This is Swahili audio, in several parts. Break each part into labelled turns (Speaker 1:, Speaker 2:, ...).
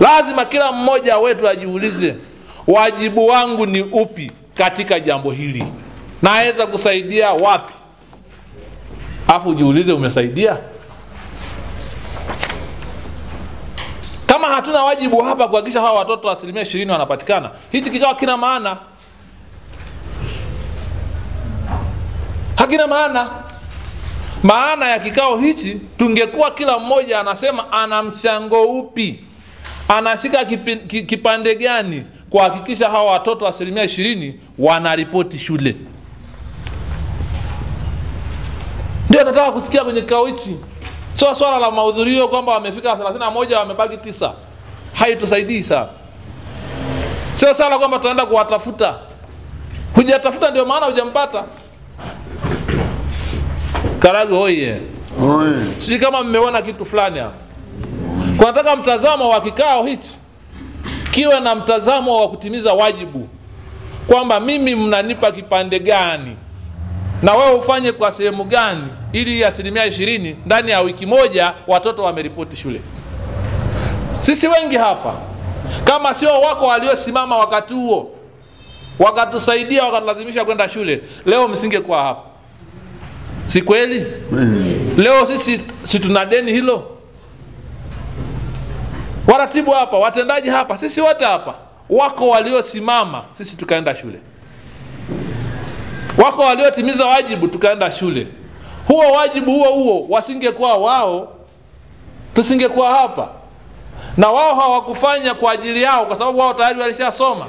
Speaker 1: lazima kila mmoja wetu ajiulize wajibu wangu ni upi katika jambo hili? Naweza kusaidia wapi? Afu ujiulize umesaidia? Kama hatuna wajibu hapa kuhakikisha hawa watoto asilimia ishirini wanapatikana hichi kikao kina maana. Hakina maana. Maana ya kikao hichi tungekuwa kila mmoja anasema ana mchango upi anashika kipi, kipande gani kuhakikisha hawa watoto asilimia ishirini wanaripoti shule? Ndio nataka kusikia kwenye kikao hichi sio swala la mahudhurio kwamba wamefika 31 wamebaki tisa. Haitusaidii sana. Sio swala kwamba tunaenda kuwatafuta. Hujatafuta ndio maana hujampata. Karagu oye,
Speaker 2: Oye.
Speaker 1: sijui kama mmeona kitu fulani hapa kunataka mtazamo wa kikao hichi kiwe na mtazamo wa kutimiza wajibu kwamba mimi mnanipa kipande gani na wewe ufanye kwa sehemu gani ili asilimia ishirini ndani ya wiki moja watoto wameripoti shule. Sisi wengi hapa kama sio wako waliosimama wakati huo wakatusaidia wakatulazimisha kwenda shule leo msingekuwa hapa. Si kweli? Leo sisi situna deni hilo waratibu hapa watendaji hapa sisi wote hapa wako waliosimama sisi tukaenda shule. Wako waliotimiza wajibu tukaenda shule. Huo wajibu huo huo wasingekuwa wao tusingekuwa hapa. Na wao hawakufanya kwa ajili yao kwa sababu wao tayari walishasoma.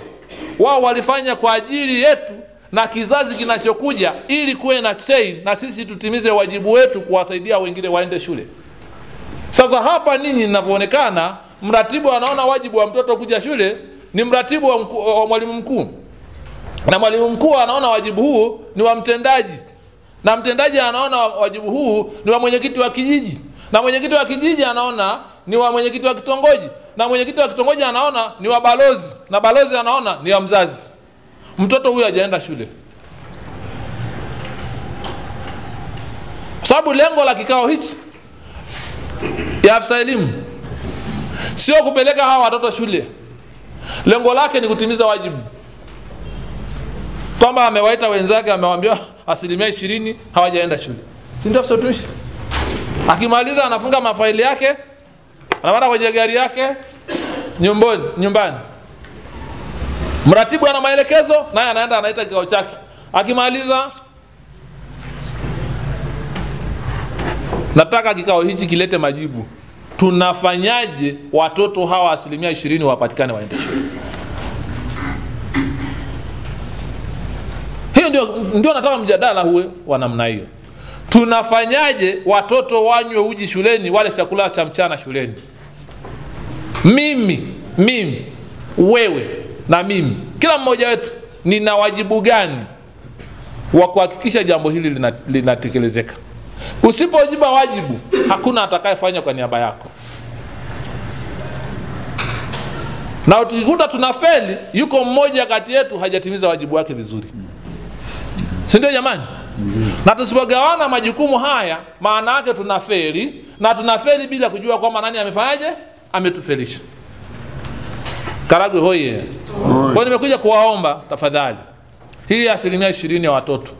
Speaker 1: Wao walifanya kwa ajili yetu na kizazi kinachokuja ili kuwe na chain na sisi tutimize wajibu wetu kuwasaidia wengine waende shule. Sasa hapa ninyi ninavyoonekana mratibu anaona wajibu wa mtoto kuja shule ni mratibu wa, mku, wa mwalimu mkuu. Na mwalimu mkuu anaona wajibu huu ni wa mtendaji. Na mtendaji anaona wajibu huu ni wa mwenyekiti wa kijiji. Na mwenyekiti wa kijiji anaona ni wa mwenyekiti wa kitongoji. Na mwenyekiti wa kitongoji anaona ni wa balozi. Na balozi anaona ni wa mzazi. Mtoto huyu hajaenda shule. Sababu lengo la kikao hichi ya afisa elimu sio kupeleka hawa watoto shule. Lengo lake ni kutimiza wajibu. Kwamba amewaita wenzake amewambia asilimia ishirini hawajaenda shule. Si ndio akimaliza anafunga mafaili yake anapata kwenye gari yake nyumbani nyumbani. Mratibu ana maelekezo naye anaenda anaita kikao chake. Akimaliza nataka kikao hichi kilete majibu tunafanyaje watoto hawa asilimia ishirini wapatikane waende shule? Hiyo ndio, ndio nataka mjadala huwe wa namna hiyo. Tunafanyaje watoto wanywe uji shuleni wale chakula cha mchana shuleni? Mimi mimi wewe na mimi kila mmoja wetu nina wajibu gani wa kuhakikisha jambo hili lina- linatekelezeka? Usipojiba wajibu hakuna atakayefanya kwa niaba yako na tukikuta tuna feli yuko mmoja kati yetu hajatimiza wajibu wake vizuri. Si ndio jamani? Na tusipogawana majukumu haya maana yake tuna feli na tuna feli bila kujua kwamba nani amefanyaje ametufelisha. Karagwe hoye kwa nimekuja kuwaomba tafadhali. Hii asilimia ishirini ya watoto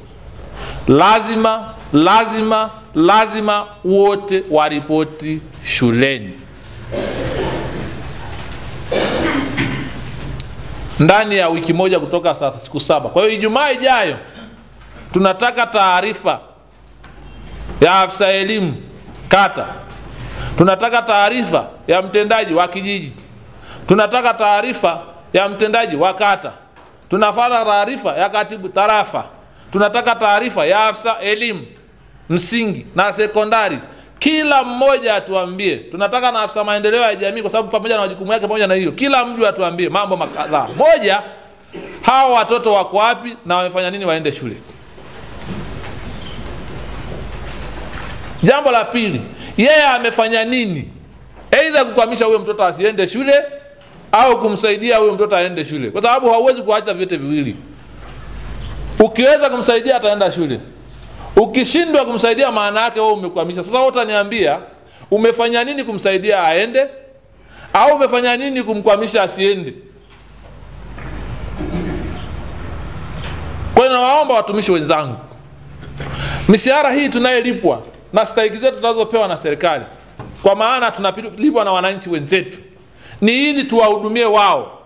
Speaker 1: lazima lazima lazima wote waripoti shuleni ndani ya wiki moja kutoka sasa siku saba. Kwa hiyo ijumaa ijayo tunataka taarifa ya afisa elimu kata. Tunataka taarifa ya mtendaji wa kijiji. Tunataka taarifa ya mtendaji wa kata. Tunafata taarifa ya katibu tarafa. Tunataka taarifa ya afisa elimu msingi na sekondari kila mmoja atuambie. Tunataka na afisa maendeleo ya jamii kwa sababu pamoja na majukumu yake pamoja na hiyo. Kila mtu atuambie mambo makadhaa. Moja hawa watoto wako wapi na wamefanya nini waende shule? Jambo la pili yeye amefanya nini? Aidha kukwamisha huyo mtoto asiende shule au kumsaidia huyo mtoto aende shule. Kwa sababu hauwezi kuacha vyote viwili. Ukiweza kumsaidia ataenda shule ukishindwa kumsaidia maana yake wewe umekwamisha. Sasa utaniambia umefanya nini kumsaidia aende? Au umefanya nini kumkwamisha asiende? Kwa nawaomba watumishi wenzangu mishahara hii tunayelipwa na stahiki zetu tunazopewa na serikali kwa maana tunalipwa na wananchi wenzetu ni ili tuwahudumie wao.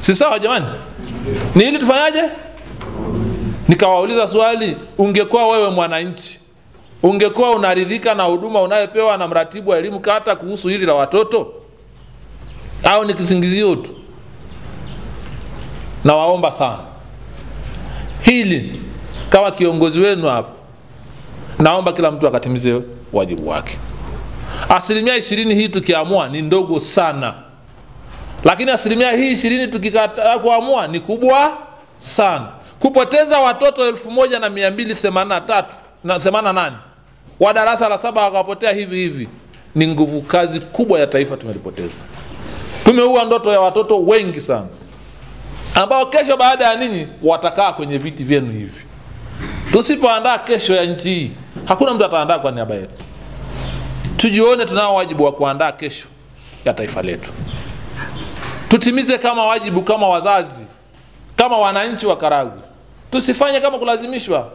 Speaker 1: Si sawa jamani? Ni ili tufanyaje nikawauliza swali ungekuwa wewe mwananchi ungekuwa unaridhika na huduma unayopewa na mratibu wa elimu kata kuhusu hili la watoto? Au ni kisingizio tu? Nawaomba sana. Hili kama kiongozi wenu hapa naomba kila mtu akatimize wajibu wake. Asilimia ishirini hii tukiamua ni ndogo sana. Lakini asilimia hii ishirini tukikataa kuamua ni kubwa sana kupoteza watoto elfu moja na mia mbili themanini na tatu na themanini na nane. Wa darasa la saba wakapotea hivi hivi ni nguvu kazi kubwa ya taifa tumelipoteza. Tumeua ndoto ya watoto wengi sana ambao kesho baada ya ninyi watakaa kwenye viti vyenu hivi. Tusipoandaa kesho ya nchi hii hakuna mtu ataandaa kwa niaba yetu. Tujione tunao wajibu wa kuandaa kesho ya taifa letu. Tutimize kama wajibu kama wazazi kama wananchi wa karagwe. Tusifanye kama kulazimishwa.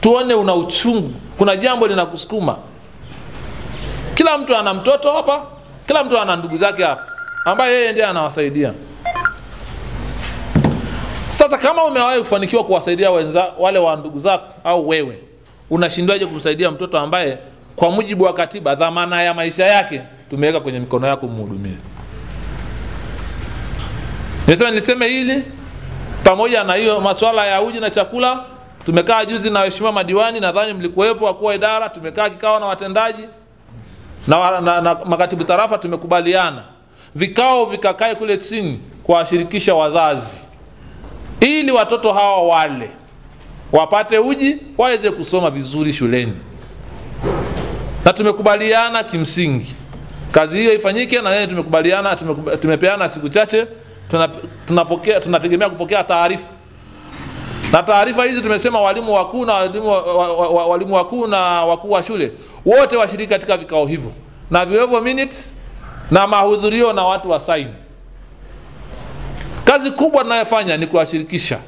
Speaker 1: Tuone una uchungu. Kuna jambo linakusukuma. Kila mtu ana mtoto hapa kila mtu ana ndugu zake hapa ambaye yeye ndiye anawasaidia. Sasa kama umewahi kufanikiwa kuwasaidia wenza, wale wa ndugu zako au wewe unashindwaje kumsaidia mtoto ambaye kwa mujibu wa katiba dhamana ya maisha yake tumeweka kwenye mikono yako mhudumie Nisema, niseme hili pamoja na hiyo masuala ya uji na chakula tumekaa juzi na waheshimiwa madiwani nadhani mlikuwepo wakuu wa idara tumekaa kikao na watendaji na, na, na, makatibu tarafa tumekubaliana. Vikao vikakae kule chini kuwashirikisha wazazi ili watoto hawa wale wapate uji waweze kusoma vizuri shuleni. Na tumekubaliana kimsingi. Kazi hiyo ifanyike na yeye tumekubaliana tumekuba- tumepeana siku chache tunapokea tunategemea kupokea taarifa. Na taarifa hizi tumesema walimu wakuu na walimu, wa, wa, wa, walimu wakuu na wakuu wa shule wote washiriki katika vikao hivyo. Na viwevo minutes na mahudhurio na watu wa sign. kazi kubwa tunayofanya ni kuwashirikisha.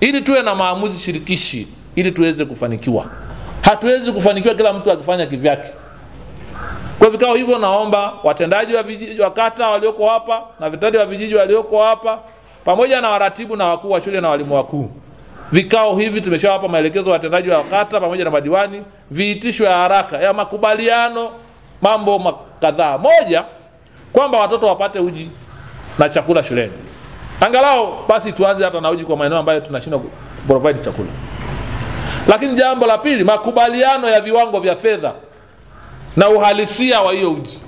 Speaker 1: Ili tuwe na maamuzi shirikishi ili tuweze kufanikiwa. Hatuwezi kufanikiwa kila mtu akifanya kivyake kwa vikao hivyo naomba watendaji wa, vijiji, wa kata walioko hapa na vitendaji wa vijiji walioko hapa pamoja na waratibu na wakuu wa shule na walimu wakuu. Vikao hivi tumeshawapa maelekezo watendaji wa kata pamoja na madiwani viitishwe haraka ya makubaliano mambo kadhaa. Moja kwamba watoto wapate uji na chakula shuleni. Angalau basi tuanze hata na uji kwa maeneo ambayo tunashindwa provide chakula. Lakini jambo la pili makubaliano ya viwango vya fedha na uhalisia wa hiyo uji